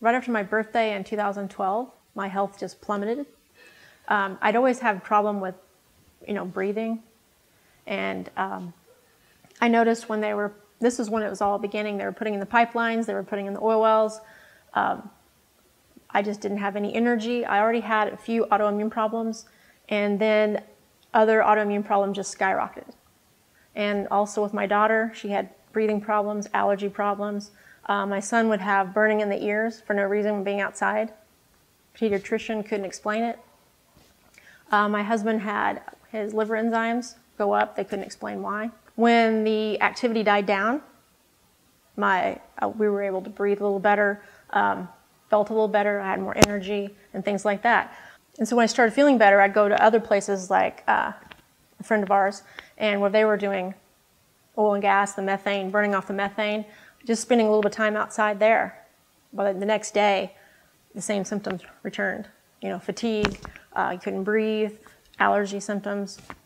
Right after my birthday in 2012, my health just plummeted. Um, I'd always had a problem with, you know, breathing, and um, I noticed when they were. This is when it was all beginning. They were putting in the pipelines. They were putting in the oil wells. Um, I just didn't have any energy. I already had a few autoimmune problems, and then other autoimmune problems just skyrocketed. And also with my daughter, she had breathing problems, allergy problems. Uh, my son would have burning in the ears for no reason when being outside. Pediatrician couldn't explain it. Uh, my husband had his liver enzymes go up. They couldn't explain why. When the activity died down, my uh, we were able to breathe a little better, um, felt a little better. I had more energy and things like that. And so when I started feeling better, I'd go to other places like uh, a friend of ours, and where they were doing oil and gas, the methane, burning off the methane, just spending a little bit of time outside there. But the next day, the same symptoms returned. You know, fatigue, uh, you couldn't breathe, allergy symptoms,